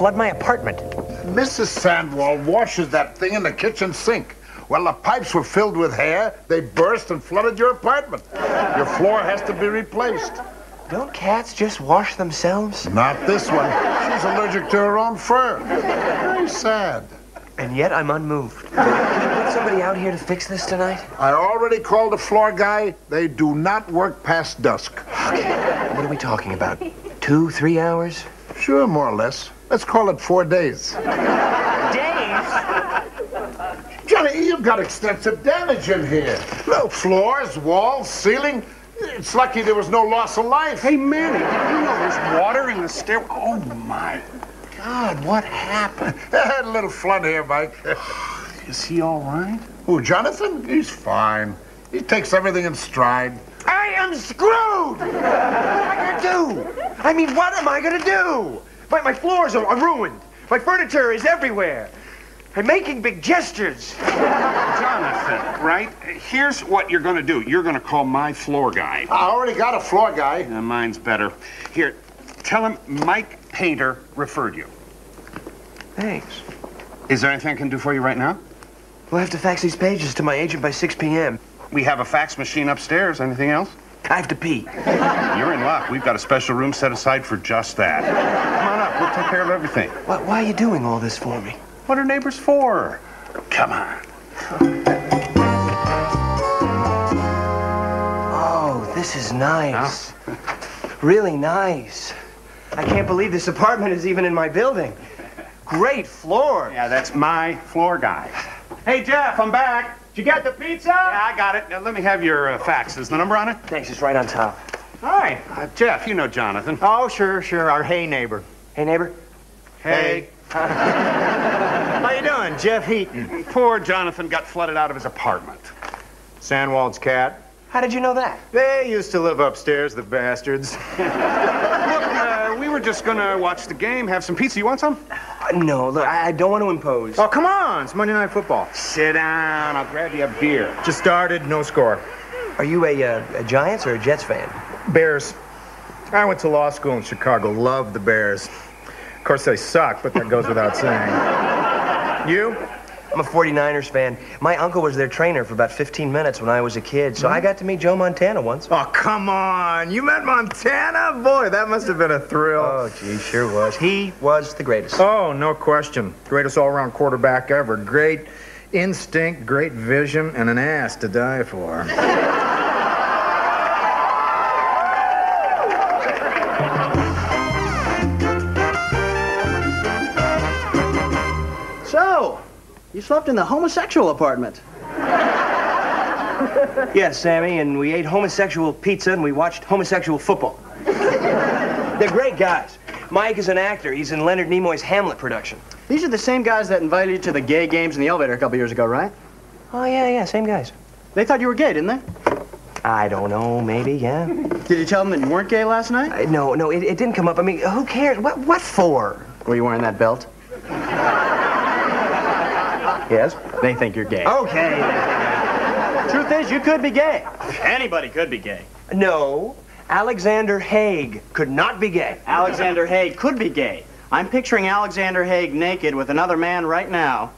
flood my apartment. Mrs. Sandwall washes that thing in the kitchen sink. Well, the pipes were filled with hair. They burst and flooded your apartment. Your floor has to be replaced. Don't cats just wash themselves? Not this one. She's allergic to her own fur. Very sad. And yet I'm unmoved. Can you put somebody out here to fix this tonight? I already called the floor guy. They do not work past dusk. What are we talking about? Two, three hours? Sure, more or less. Let's call it four days. Days? Johnny, you've got extensive damage in here. No floors, walls, ceiling. It's lucky there was no loss of life. Hey, Manny, you know there's water in the stair. Oh, my God, what happened? I had a little flood here, Mike. Is he all right? Who, Jonathan? He's fine. He takes everything in stride. I am screwed! What am I gonna do? I mean, what am I gonna do? My, my floors are, are ruined. My furniture is everywhere. I'm making big gestures. Jonathan, right? Here's what you're going to do. You're going to call my floor guy. I already got a floor guy. Uh, mine's better. Here, tell him Mike Painter referred you. Thanks. Is there anything I can do for you right now? We'll have to fax these pages to my agent by 6 p.m. We have a fax machine upstairs. Anything else? I have to pee. You're in luck. We've got a special room set aside for just that. Come on up. We'll take care of everything. Why, why are you doing all this for me? What are neighbors for? Come on. Oh, this is nice. Really nice. I can't believe this apartment is even in my building. Great floor. Yeah, that's my floor guy. Hey, Jeff, I'm back. Did you get the pizza? Yeah, I got it. Now, let me have your uh, fax. Is the number on it? Thanks, it's right on top. Hi. Uh, Jeff, you know Jonathan. Oh, sure, sure. Our hey neighbor. Hey, neighbor. Hey. How you doing? Jeff Heaton. Poor Jonathan got flooded out of his apartment. Sandwald's cat. How did you know that? They used to live upstairs, the bastards. Look, uh, we were just gonna watch the game, have some pizza. You want some? Uh, no, look, I, I don't want to impose. Oh, come on. It's Monday Night Football. Sit down. I'll grab you a beer. Just started, no score. Are you a, uh, a Giants or a Jets fan? Bears. I went to law school in Chicago. Loved the Bears. Of course, they suck, but that goes without saying. You? I'm a 49ers fan. My uncle was their trainer for about 15 minutes when I was a kid, so I mm-hmm. got to meet Joe Montana once. Oh, come on. You met Montana? Boy, that must have been a thrill. Oh, gee, sure was. He was the greatest. Oh, no question. Greatest all around quarterback ever. Great instinct, great vision, and an ass to die for. you slept in the homosexual apartment. Yes, Sammy, and we ate homosexual pizza and we watched homosexual football. They're great guys. Mike is an actor. He's in Leonard Nimoy's Hamlet production. These are the same guys that invited you to the gay games in the elevator a couple years ago, right? Oh, yeah, yeah, same guys. They thought you were gay, didn't they? I don't know, maybe, yeah. Did you tell them that you weren't gay last night? Uh, no, no, it, it didn't come up. I mean, who cares? What, what for? Were you wearing that belt? Yes. They think you're gay. Okay. Truth is, you could be gay. Anybody could be gay. No, Alexander Haig could not be gay. Alexander Haig could be gay. I'm picturing Alexander Haig naked with another man right now.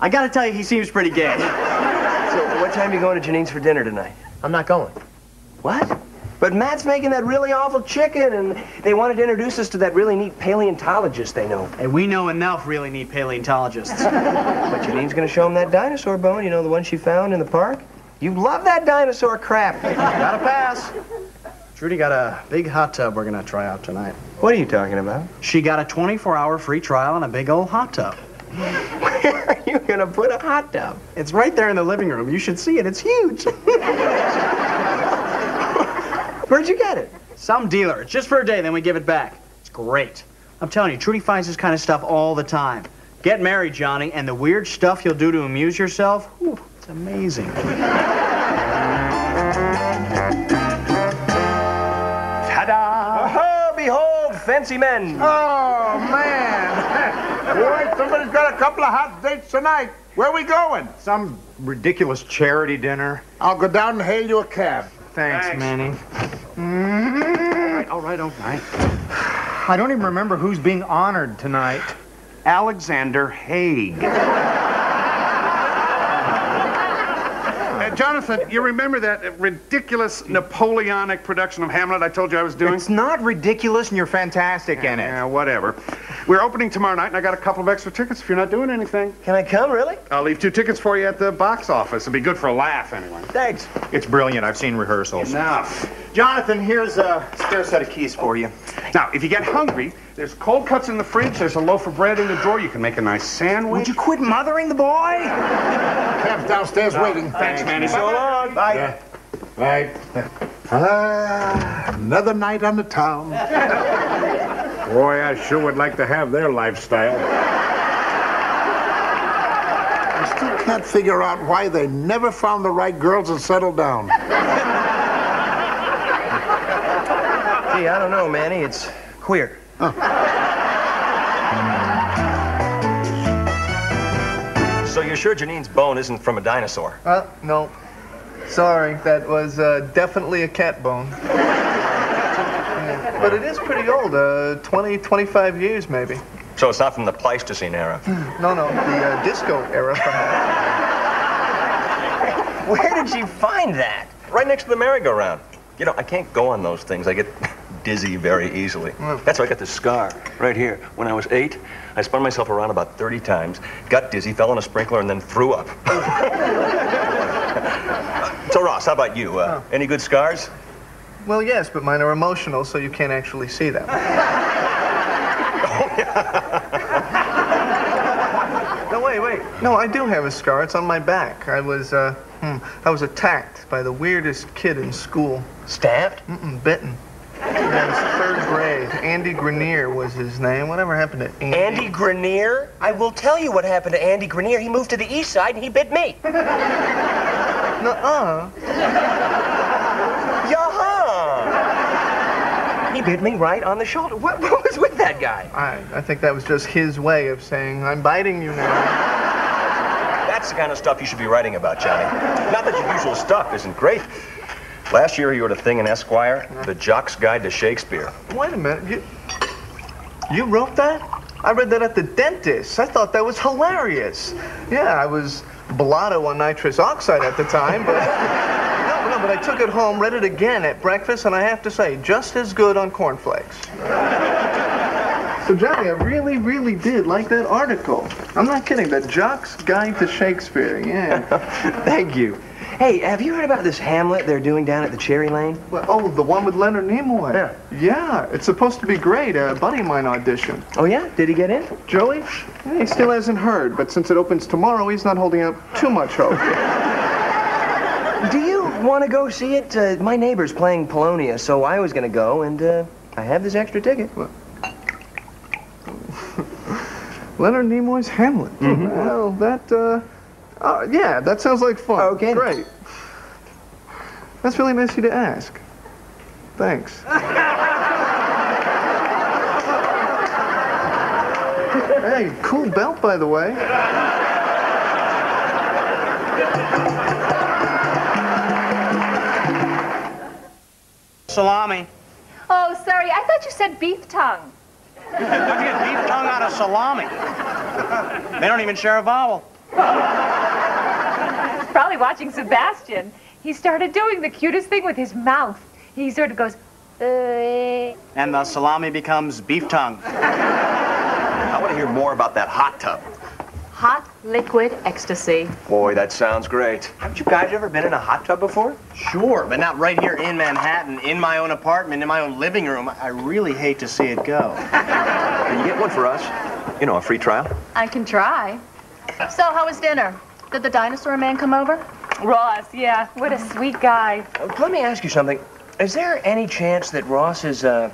I gotta tell you, he seems pretty gay. So, what time are you going to Janine's for dinner tonight? I'm not going. What? But Matt's making that really awful chicken, and they wanted to introduce us to that really neat paleontologist they know. Hey, we know enough really neat paleontologists. But Janine's gonna show him that dinosaur bone, you know, the one she found in the park? You love that dinosaur crap. Gotta pass. Trudy got a big hot tub we're gonna try out tonight. What are you talking about? She got a 24-hour free trial on a big old hot tub. Where are you gonna put a hot tub? It's right there in the living room. You should see it. It's huge. Where'd you get it? Some dealer. It's just for a day, then we give it back. It's great. I'm telling you, Trudy finds this kind of stuff all the time. Get married, Johnny, and the weird stuff you'll do to amuse yourself, whew, it's amazing. Ta-da! Oh, behold, fancy men. Oh, man. Boy, somebody's got a couple of hot dates tonight. Where are we going? Some ridiculous charity dinner. I'll go down and hail you a cab. Thanks, Thanks. Manny. All right, all right, all right. I don't even remember who's being honored tonight. Alexander Haig. Uh, Jonathan, you remember that ridiculous Napoleonic production of Hamlet I told you I was doing? It's not ridiculous and you're fantastic in it. Yeah, whatever. We're opening tomorrow night, and I got a couple of extra tickets if you're not doing anything. Can I come, really? I'll leave two tickets for you at the box office. It'll be good for a laugh, anyway. Thanks. It's brilliant. I've seen rehearsals. Enough. Jonathan, here's a spare set of keys for you. Now, if you get hungry, there's cold cuts in the fridge. There's a loaf of bread in the drawer. You can make a nice sandwich. Would you quit mothering the boy? Cab's downstairs waiting. Thanks, Manny. So long. Bye. Yeah. Right. Ah, another night on the town. Boy, I sure would like to have their lifestyle. I still can't figure out why they never found the right girls and settled down. Gee, I don't know, Manny. It's queer. So you're sure Janine's bone isn't from a dinosaur? Uh, no. Sorry, that was uh, definitely a cat bone. Yeah, But it is pretty old, uh, 20, 25 years maybe. So it's not from the Pleistocene era. No, no, the uh, disco era. Where did you find that? Right next to the merry-go-round. You know, I can't go on those things. I get dizzy very easily. That's why I got this scar right here. When I was eight, I spun myself around about 30 times, got dizzy, fell in a sprinkler, and then threw up. so, Ross, how about you? Uh, Any good scars? Well, yes, but mine are emotional, so you can't actually see them. oh, yeah. no, wait, wait. No, I do have a scar. It's on my back. I was, uh, hmm, I was attacked by the weirdest kid in school. Stabbed? Mm-mm, bitten. Yeah, it was third grade. Andy Grenier was his name. Whatever happened to Andy? Andy Grenier? I will tell you what happened to Andy Grenier. He moved to the east side and he bit me. Nuh-uh. He bit me right on the shoulder. What, what was with that guy? I, I think that was just his way of saying, I'm biting you now. That's the kind of stuff you should be writing about, Johnny. Not that your usual stuff isn't great. Last year you wrote a thing in Esquire, The Jock's Guide to Shakespeare. Wait a minute. You, you wrote that? I read that at the dentist. I thought that was hilarious. Yeah, I was blotto on nitrous oxide at the time, but. No, but I took it home, read it again at breakfast, and I have to say, just as good on cornflakes. So, Johnny, I really, really did like that article. I'm not kidding. The Jock's Guide to Shakespeare, yeah. Thank you. Hey, have you heard about this Hamlet they're doing down at the Cherry Lane? Well, oh, the one with Leonard Nimoy. Yeah. Yeah, it's supposed to be great. A buddy of mine auditioned. Oh, yeah? Did he get in? Joey? Yeah, he still hasn't heard, but since it opens tomorrow, he's not holding out too much hope. Do you want to go see it? Uh, my neighbor's playing Polonius, so I was going to go, and uh, I have this extra ticket. Leonard Nimoy's Hamlet. Well, that, uh, uh, yeah, that sounds like fun. Okay. Great. That's really nice of you to ask. Thanks. hey, cool belt, by the way. Salami. Oh, sorry. I thought you said beef tongue. How'd you get beef tongue out of salami? They don't even share a vowel. Probably watching Sebastian. He started doing the cutest thing with his mouth. He sort of goes, uh, And the salami becomes beef tongue. I want to hear more about that hot tub. Hot liquid ecstasy. Boy, that sounds great. Haven't you guys ever been in a hot tub before? Sure, but not right here in Manhattan, in my own apartment, in my own living room. I really hate to see it go. Can you get one for us? You know, a free trial. I can try. So, how was dinner? Did the dinosaur man come over? Ross, yeah. What a sweet guy. Uh, Let me ask you something. Is there any chance that Ross is uh,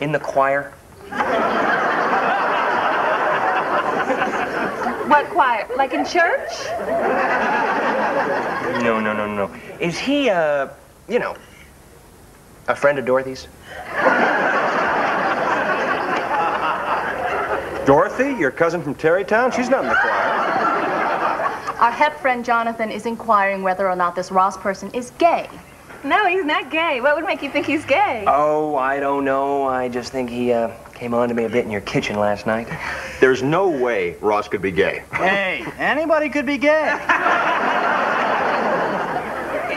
in the choir? What choir? Like in church? No, no, no, no. Is he, uh, you know, a friend of Dorothy's? Dorothy, your cousin from Tarrytown? She's not in the choir. Our hep friend Jonathan is inquiring whether or not this Ross person is gay. No, he's not gay. What would make you think he's gay? Oh, I don't know. I just think he uh, came on to me a bit in your kitchen last night. There's no way Ross could be gay. Hey, anybody could be gay.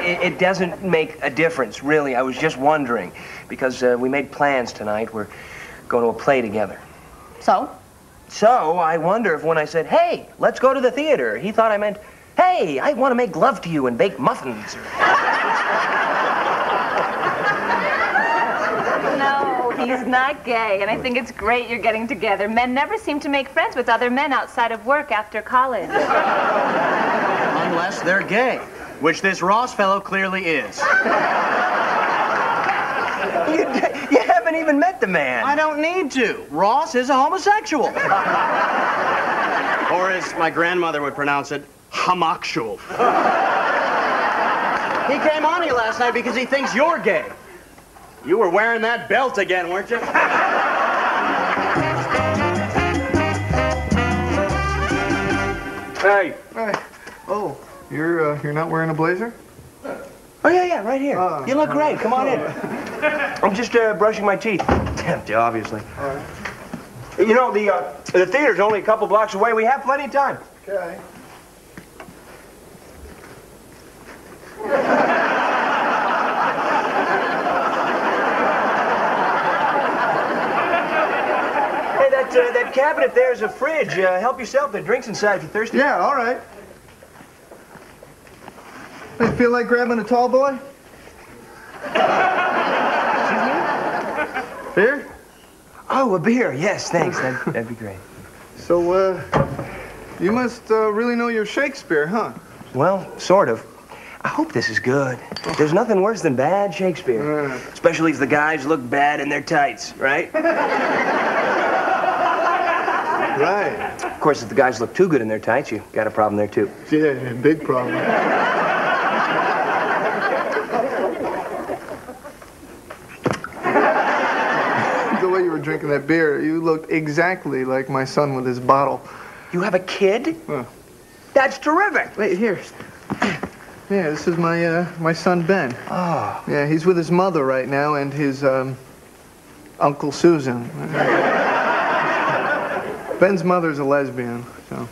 It, it doesn't make a difference, really. I was just wondering because uh, we made plans tonight. We're going to a play together. So? So I wonder if when I said, "Hey, let's go to the theater," he thought I meant, "Hey, I want to make love to you and bake muffins." No, he's not gay, and I think it's great you're getting together. Men never seem to make friends with other men outside of work after college. Unless they're gay, which this Ross fellow clearly is. you, you haven't even met the man. I don't need to. Ross is a homosexual. or as my grandmother would pronounce it, homoxual. he came on here last night because he thinks you're gay. You were wearing that belt again, weren't you? Hey. Hey. Oh, you're uh, you're not wearing a blazer? Oh yeah, yeah, right here. you look great. Come on in. I'm just uh, brushing my teeth. Empty, obviously. You know, the, uh, the theater's only a couple blocks away. We have plenty of time. Okay. Hey, cabinet there's a fridge. Uh, help yourself. There are drinks inside if you're thirsty. Yeah, all right. Hey, feel like grabbing a tall boy? Beer? Oh, a beer. Yes, thanks. That'd, that'd be great. So, uh, you must uh, really know your Shakespeare, huh? Well, sort of. I hope this is good. There's nothing worse than bad Shakespeare. Especially if the guys look bad in their tights, right? Right. Of course, if the guys look too good in their tights, you got a problem there, too. Yeah, big problem. the way you were drinking that beer, you looked exactly like my son with his bottle. You have a kid? Huh. That's terrific. Wait, here. Yeah, this is my uh, my son Ben. Oh. Yeah, he's with his mother right now and his um, Uncle Susan. Ben's mother's a lesbian, so.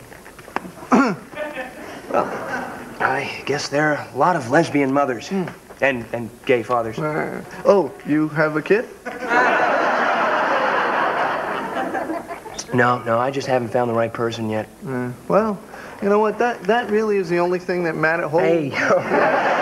well, I guess there are a lot of lesbian mothers and, and gay fathers. Uh, oh, you have a kid? No, no, I just haven't found the right person yet. Uh, well, you know what? That that really is the only thing that matters. Hey.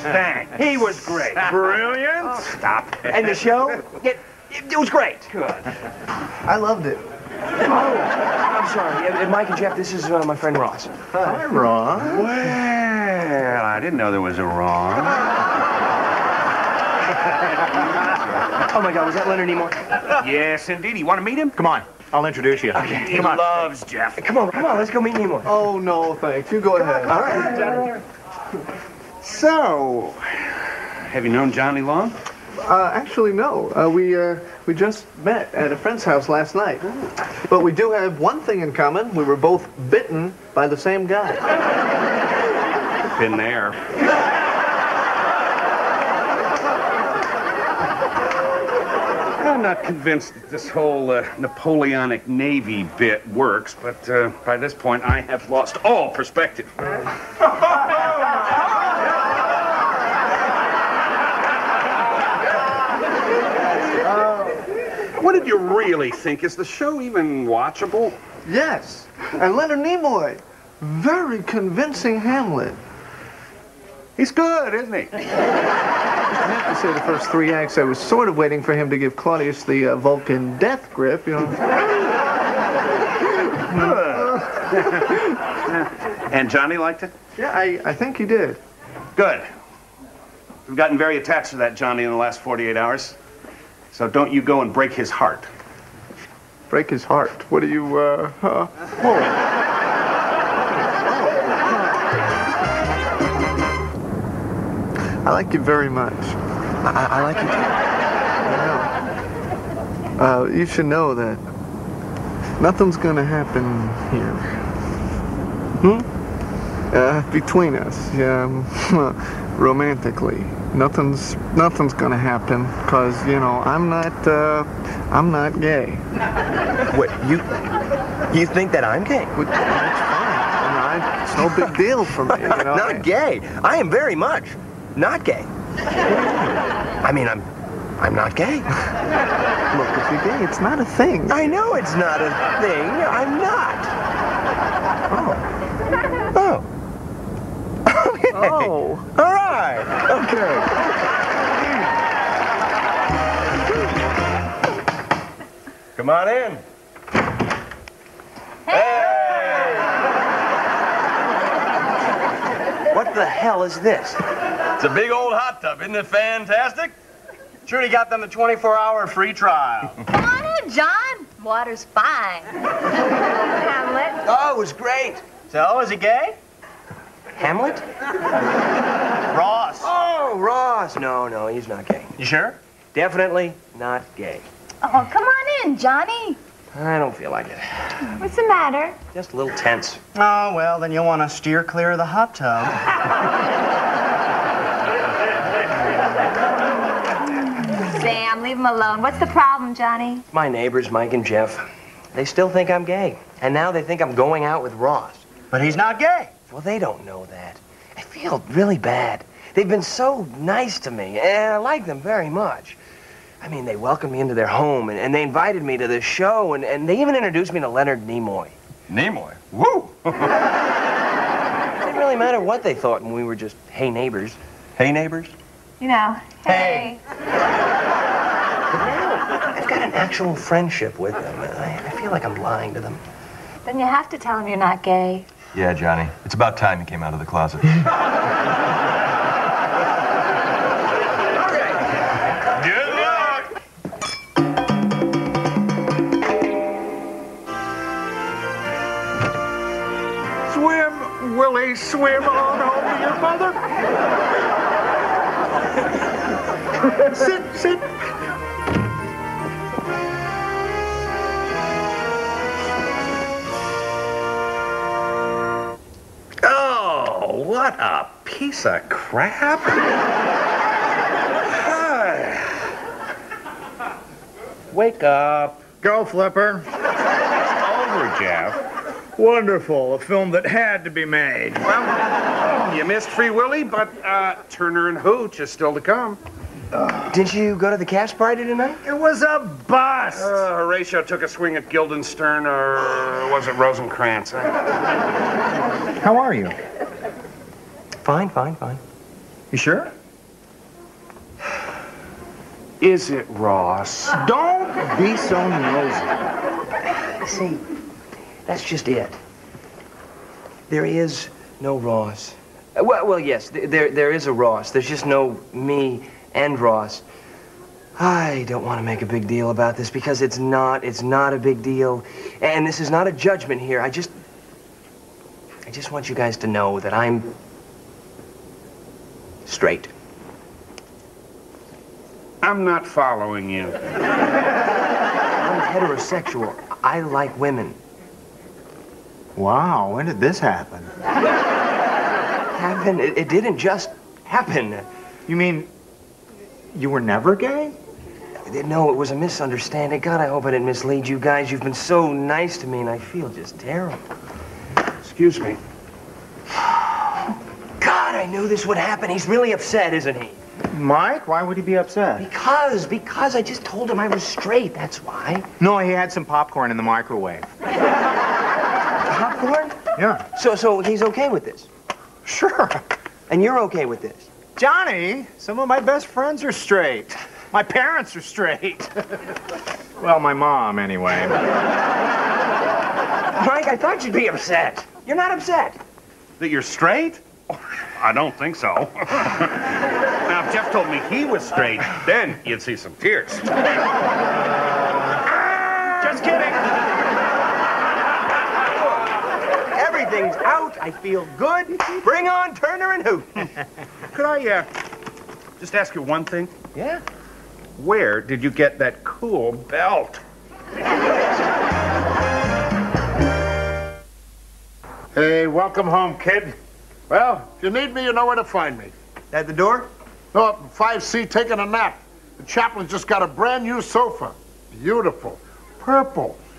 great, He was great. Brilliant. Stop. and the show? It, it, it was great. Good. I loved it. Oh, I'm sorry. Uh, Mike and Jeff, this is uh, my friend Ross. Hi, Ross. Well, I didn't know there was a wrong. Oh my God, was that Leonard Nimoy? Yes, indeed. You want to meet him? Come on, I'll introduce you. He loves Jeff. Come on, come on, let's go meet Nimoy. Oh no, thanks. You go ahead. All right. So, have you known Johnny long? Uh, actually, no. Uh, we uh, we just met at a friend's house last night. But we do have one thing in common. We were both bitten by the same guy. Been there. I'm not convinced that this whole uh, Napoleonic Navy bit works, but uh, by this point I have lost all perspective. What did you really think? Is the show even watchable? Yes. And Leonard Nimoy, very convincing Hamlet. He's good, isn't he? I have to say, the first three acts, I was sort of waiting for him to give Claudius the uh, Vulcan death grip, you know. And Johnny liked it? Yeah, I, I think he did. Good. We've gotten very attached to that Johnny in the last 48 hours. So don't you go and break his heart. Break his heart. What do you, uh, uh I like you very much. I, I like you too. Uh, you should know that nothing's gonna happen here. Hmm? Uh, between us. Yeah. romantically. Nothing's nothing's gonna happen because you know I'm not uh, I'm not gay. What you you think that I'm gay? Which, that's fine. I, it's no big deal for me. You know? not gay. I am very much not gay. I mean, I'm I'm not gay. Look, if you're gay, it's not a thing. I know it's not a thing. I'm not. Oh. Oh. Okay. Oh. All right. Okay. Come on in. Hey! What the hell is this? It's a big old hot tub. Isn't it fantastic? Trudy got them the 24-hour free trial. Come on in, John. Water's fine. Hamlet. Oh, it was great. So, is he gay? Hamlet? Ross. Oh, Ross. No, no, he's not gay. You sure? Definitely not gay. Oh, come on in, Johnny. I don't feel like it. What's the matter? Just a little tense. Oh, well, then you'll want to steer clear of the hot tub. Sam, leave him alone. What's the problem, Johnny? My neighbors, Mike and Jeff, they still think I'm gay. And now they think I'm going out with Ross. But he's not gay. Well, they don't know that. I feel really bad. They've been so nice to me, and I like them very much. I mean, they welcomed me into their home, and, and they invited me to the show, and, and they even introduced me to Leonard Nimoy. Nimoy. Woo! It didn't really matter what they thought when we were just hey neighbors. hey, neighbors. You know. Hey. I've got an actual friendship with them. I, I feel like I'm lying to them. Then you have to tell them you're not gay. Yeah, Johnny. It's about time you came out of the closet. Good luck! Swim, Willie, swim on home to your mother. sit, sit. What a piece of crap. Wake up. Go, Flipper. Over, Jeff. Wonderful. A film that had to be made. Well, you missed Free Willy, but uh, Turner and Hooch is still to come. Didn't you go to the cash party tonight? It was a bust. Uh, Horatio took a swing at Guildenstern, or was it Rosencrantz? How are you? Fine, fine, fine. You sure? Is it Ross? Don't be so nosy. See, that's just it. There is no Ross. Uh, Well, well, yes, there there is a Ross. There's just no me and Ross. I don't want to make a big deal about this because it's not. It's not a big deal, and this is not a judgment here. I just, I just want you guys to know that I'm straight. I'm not following you. I'm heterosexual. I like women. Wow, when did this happen? Happen? It, it didn't just happen. You mean you were never gay? No, it was a misunderstanding. God, I hope I didn't mislead you guys. You've been so nice to me, and I feel just terrible. Excuse me. I knew this would happen. He's really upset, isn't he? Mike, why would he be upset? Because, because I just told him I was straight. That's why. No, he had some popcorn in the microwave. Popcorn? Yeah. So, so he's okay with this, Sure. and you're okay with this. Johnny, some of my best friends are straight. My parents are straight. well, my mom, anyway. Mike, I thought you'd be upset. You're not upset. That you're straight? I don't think so. now, if Jeff told me he was straight, then you'd see some tears. Just kidding. Everything's out. I feel good. Bring on Turner and Hooch. Could I, uh, just ask you one thing? Yeah. Where did you get that cool belt? Hey, welcome home, kid. Well, if you need me, you know where to find me. At the door? No, up in 5C taking a nap. The chaplain just got a brand new sofa. Beautiful. Purple.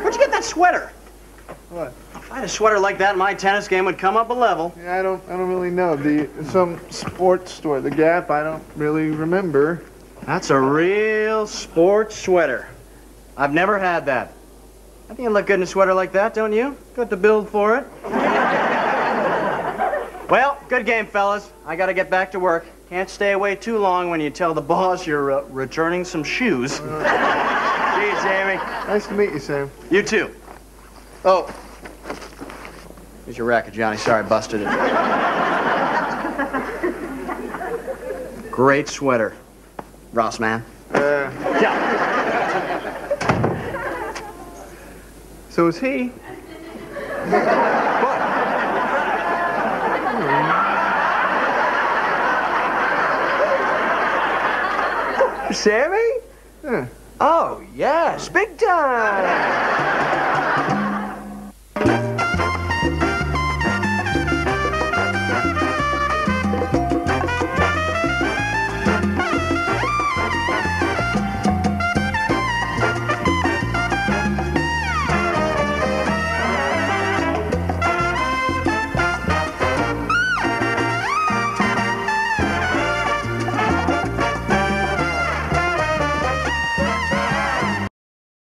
Where'd you get that sweater? What? If I had a sweater like that, my tennis game would come up a level. Yeah, I don't, I don't really know. The some sports store, the Gap. I don't really remember. That's a real sports sweater. I've never had that. I think you look good in a sweater like that, don't you? Got the build for it. well, good game, fellas. I gotta get back to work. Can't stay away too long when you tell the boss you're uh, returning some shoes. See you, Jamie. Nice to meet you, Sam. You too. Oh. Here's your racket, Johnny. Sorry, I busted it. Great sweater. Ross, man. Uh, Yeah. So is he. Yeah.